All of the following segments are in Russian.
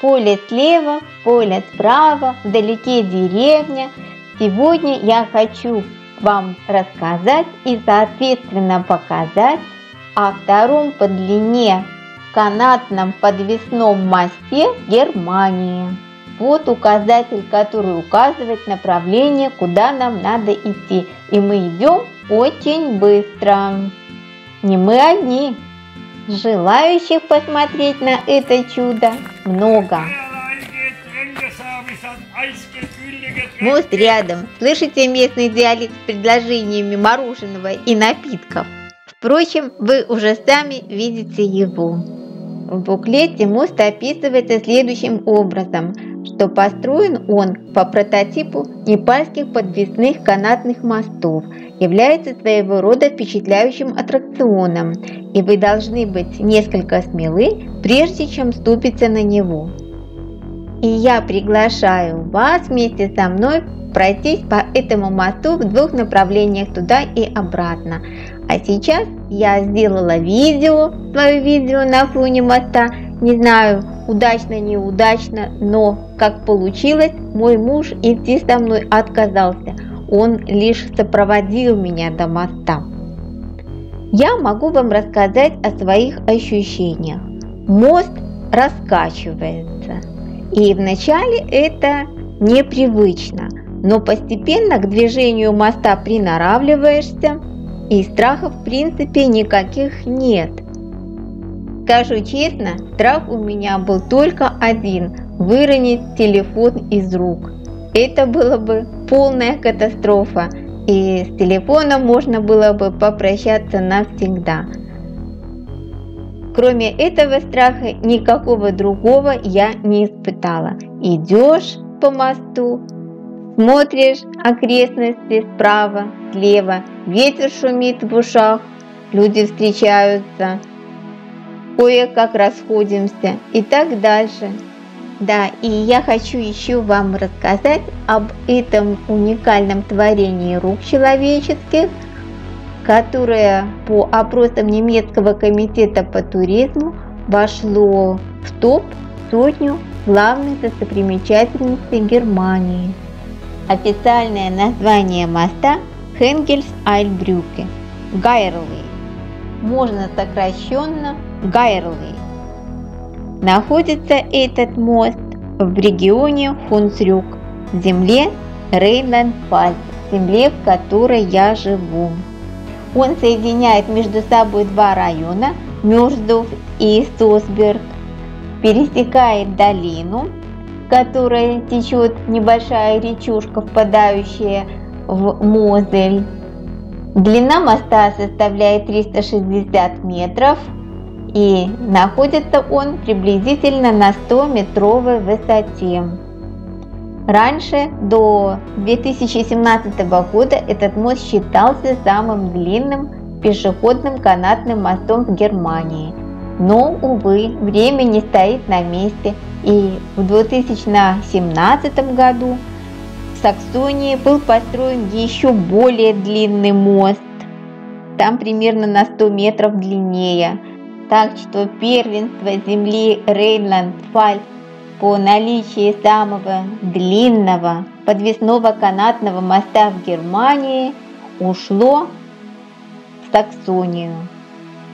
Поле слева, поле справа, вдалеке деревня. Сегодня я хочу вам рассказать и соответственно показать о втором по длине канатном подвесном мосте Германии. Вот указатель, который указывает направление, куда нам надо идти. И мы идем очень быстро. Не мы одни. Желающих посмотреть на это чудо много. Мост рядом. Слышите местный диалект с предложениями мороженого и напитков? Впрочем, вы уже сами видите его. В буклете мост описывается следующим образом, что построен он по прототипу непальских подвесных канатных мостов, является своего рода впечатляющим аттракционом, и вы должны быть несколько смелы, прежде чем ступиться на него. И я приглашаю вас вместе со мной пройтись по этому мосту в двух направлениях туда и обратно. А сейчас я сделала видео, свое видео на фоне моста. Не знаю, удачно, неудачно, но как получилось, мой муж идти со мной отказался. Он лишь сопроводил меня до моста. Я могу вам рассказать о своих ощущениях. Мост раскачивается. И вначале это непривычно, но постепенно к движению моста приноравливаешься – и страха в принципе никаких нет. Скажу честно, страх у меня был только один – выронить телефон из рук. Это было бы полная катастрофа, и с телефоном можно было бы попрощаться навсегда. Кроме этого страха никакого другого я не испытала. Идешь по мосту, Смотришь окрестности справа, слева, ветер шумит в ушах, люди встречаются, кое-как расходимся и так дальше. Да, и я хочу еще вам рассказать об этом уникальном творении рук человеческих, которое по опросам немецкого комитета по туризму вошло в топ сотню главных достопримечательностей Германии. Официальное название моста Хенгельс Айльбрюке – Гайрлей. Можно сокращенно Гайрлей. Находится этот мост в регионе Хунцрюк, в земле Рейнланд-Пальц, земле, в которой я живу. Он соединяет между собой два района – Мёрздов и Сосберг, пересекает долину – которой течет небольшая речушка, впадающая в Мозель. Длина моста составляет 360 метров и находится он приблизительно на 100 метровой высоте. Раньше, до 2017 года, этот мост считался самым длинным пешеходным канатным мостом в Германии. Но, увы, время не стоит на месте – и в 2017 году в Саксонии был построен еще более длинный мост. Там примерно на 100 метров длиннее. Так что первенство земли Рейнланд-Фальц по наличии самого длинного подвесного канатного моста в Германии ушло в Саксонию.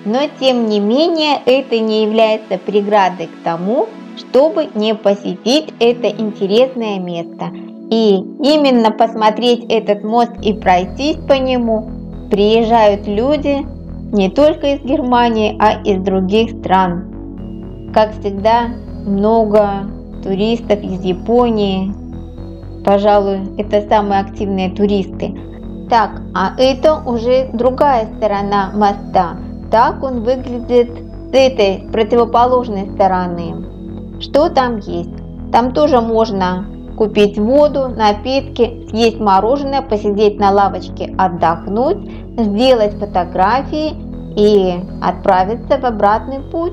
Но тем не менее это не является преградой к тому, чтобы не посетить это интересное место. И именно посмотреть этот мост и пройтись по нему приезжают люди не только из Германии, а из других стран. Как всегда, много туристов из Японии. Пожалуй, это самые активные туристы. Так, а это уже другая сторона моста. Так он выглядит с этой противоположной стороны. Что там есть? Там тоже можно купить воду, напитки, съесть мороженое, посидеть на лавочке, отдохнуть, сделать фотографии и отправиться в обратный путь.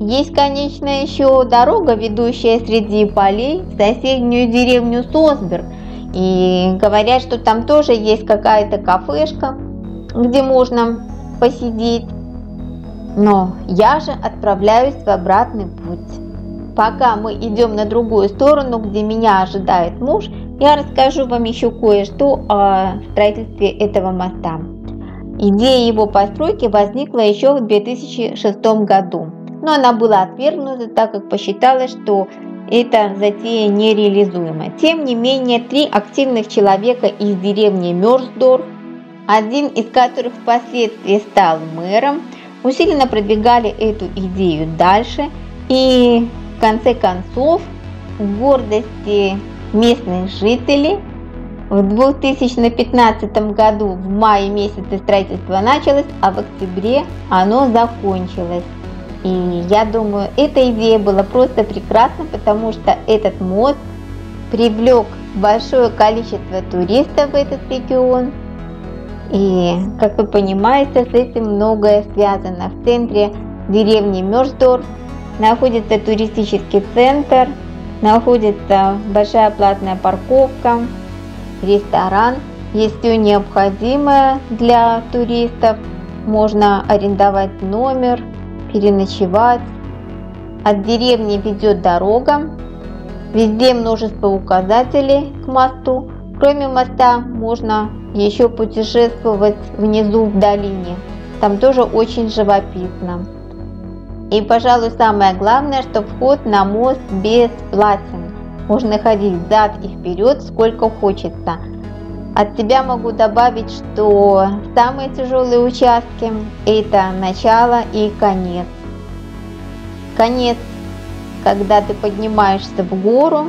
Есть, конечно, еще дорога, ведущая среди полей в соседнюю деревню Сосберг. И говорят, что там тоже есть какая-то кафешка, где можно посидеть. Но я же отправляюсь в обратный путь. Пока мы идем на другую сторону, где меня ожидает муж, я расскажу вам еще кое-что о строительстве этого моста. Идея его постройки возникла еще в 2006 году, но она была отвергнута, так как посчиталось, что эта затея нереализуема. Тем не менее, три активных человека из деревни Мёрсдорф, один из которых впоследствии стал мэром, усиленно продвигали эту идею дальше и в конце концов в гордости местных жителей в 2015 году в мае месяце строительство началось, а в октябре оно закончилось. И я думаю, эта идея была просто прекрасна, потому что этот мост привлек большое количество туристов в этот регион. И, как вы понимаете, с этим многое связано. В центре деревни Мёрсдорф находится туристический центр, находится большая платная парковка, ресторан. Есть все необходимое для туристов. Можно арендовать номер, переночевать. От деревни ведет дорога. Везде множество указателей к мосту. Кроме моста можно еще путешествовать внизу в долине. Там тоже очень живописно. И, пожалуй, самое главное, что вход на мост бесплатен. Можно ходить зад и вперед сколько хочется. От себя могу добавить, что самые тяжелые участки – это начало и конец. Конец, когда ты поднимаешься в гору,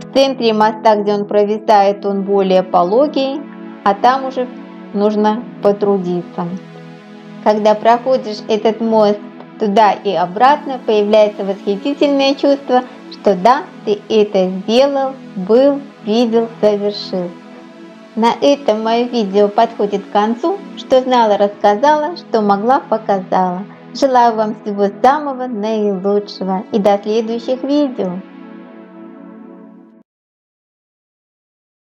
в центре моста, где он провисает, он более пологий, а там уже нужно потрудиться. Когда проходишь этот мост туда и обратно, появляется восхитительное чувство, что да, ты это сделал, был видел, совершил. На этом мое видео подходит к концу. Что знала, рассказала, что могла, показала. Желаю вам всего самого наилучшего и до следующих видео.